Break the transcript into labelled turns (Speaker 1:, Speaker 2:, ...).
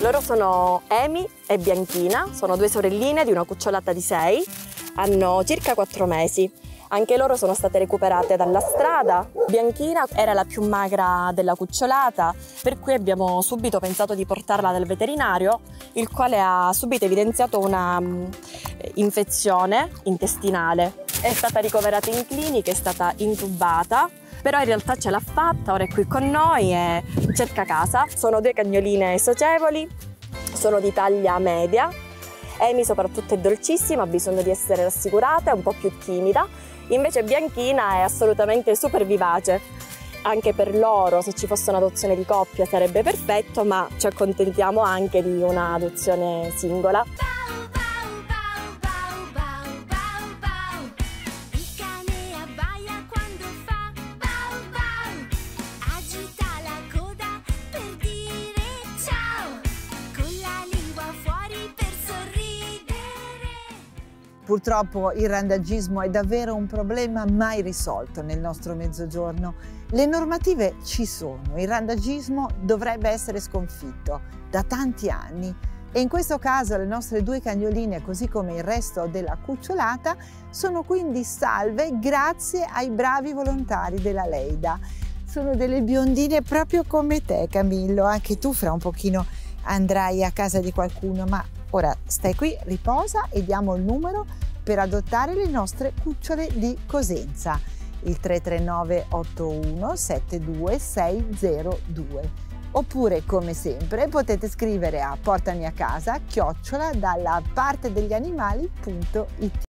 Speaker 1: Loro sono Amy e Bianchina, sono due sorelline di una cucciolata di sei, hanno circa quattro mesi. Anche loro sono state recuperate dalla strada. Bianchina era la più magra della cucciolata, per cui abbiamo subito pensato di portarla dal veterinario, il quale ha subito evidenziato una um, infezione intestinale. È stata ricoverata in clinica, è stata intubata, però in realtà ce l'ha fatta, ora è qui con noi e cerca casa. Sono due cagnoline socievoli, sono di taglia media. Amy soprattutto è dolcissima, ha bisogno di essere rassicurata, è un po' più timida, invece Bianchina è assolutamente super vivace. Anche per loro, se ci fosse un'adozione di coppia sarebbe perfetto, ma ci accontentiamo anche di un'adozione singola.
Speaker 2: Purtroppo il randagismo è davvero un problema mai risolto nel nostro mezzogiorno. Le normative ci sono, il randagismo dovrebbe essere sconfitto da tanti anni e in questo caso le nostre due cagnoline, così come il resto della cucciolata, sono quindi salve grazie ai bravi volontari della Leida. Sono delle biondine proprio come te Camillo, anche tu fra un pochino andrai a casa di qualcuno, ma Ora stai qui, riposa e diamo il numero per adottare le nostre cucciole di Cosenza, il 339 81 72 602. Oppure, come sempre, potete scrivere a portami a casa chiocciola dalla parte degli animali.it.